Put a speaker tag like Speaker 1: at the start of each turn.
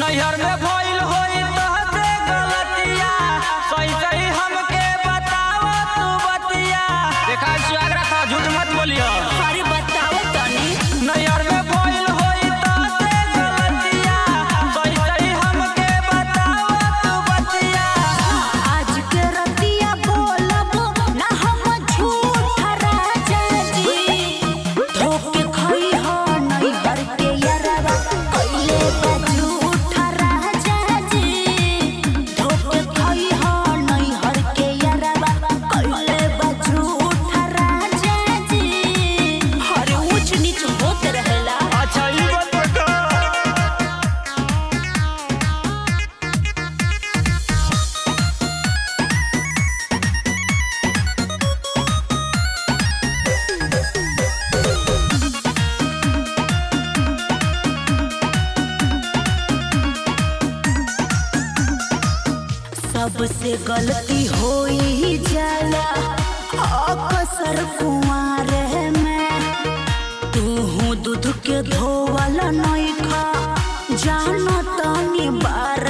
Speaker 1: नैहर में सबसे गलती हो ही जाला। कसर तू हूँ दूध के धोवल नहीं खा जाना तनी बार